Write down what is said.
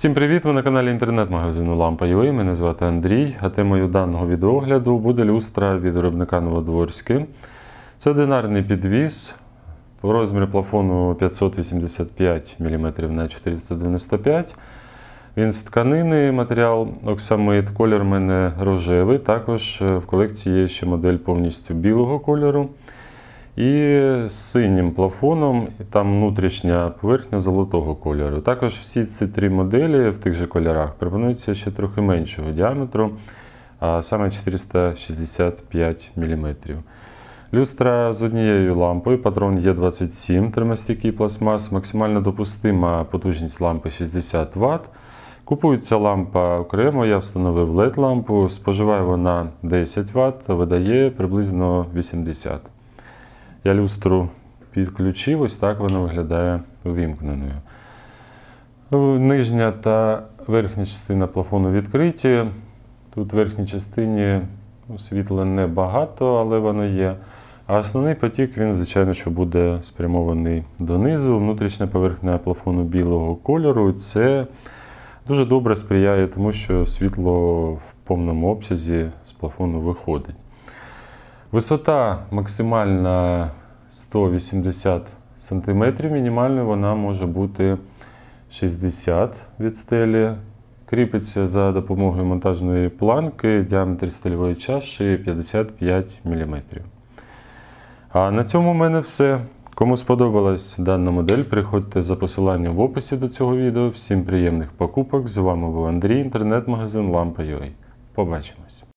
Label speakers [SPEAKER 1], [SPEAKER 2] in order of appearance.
[SPEAKER 1] Всім привіт! Ви на каналі інтернет-магазину Лампа.ua. Мене звати Андрій, а темою даного відеогляду буде люстра від виробника Новодворський. Це одинарний підвіз по розмірі плафону 585 мм на 495 Він з тканини, матеріал оксамит, колір в мене рожевий. Також в колекції є ще модель повністю білого кольору. І з синім плафоном, і там внутрішня поверхня золотого кольору. Також всі ці три моделі в тих же кольорах пропонуються ще трохи меншого діаметру, а саме 465 мм. Люстра з однією лампою, патрон Е27, термостійкий пластмас, максимально допустима потужність лампи 60 Вт. Купується лампа окремо, я встановив LED-лампу, споживає вона 10 Вт, видає приблизно 80 Вт. Я люстру підключив, ось так вона виглядає увімкненою. Нижня та верхня частина плафону відкриті. Тут в верхній частині світла небагато, але воно є. А основний потік, він, звичайно, що буде спрямований донизу. Внутрішня поверхня плафону білого кольору. Це дуже добре сприяє тому, що світло в повному обсязі з плафону виходить. Висота максимальна 180 см, мінімальною вона може бути 60 від стелі. Кріпиться за допомогою монтажної планки, діаметр стильової чаші 55 мм. А на цьому в мене все. Кому сподобалась дана модель, приходьте за посиланням в описі до цього відео. Всім приємних покупок! З вами був Андрій, інтернет-магазин Lampa.ua. Побачимось!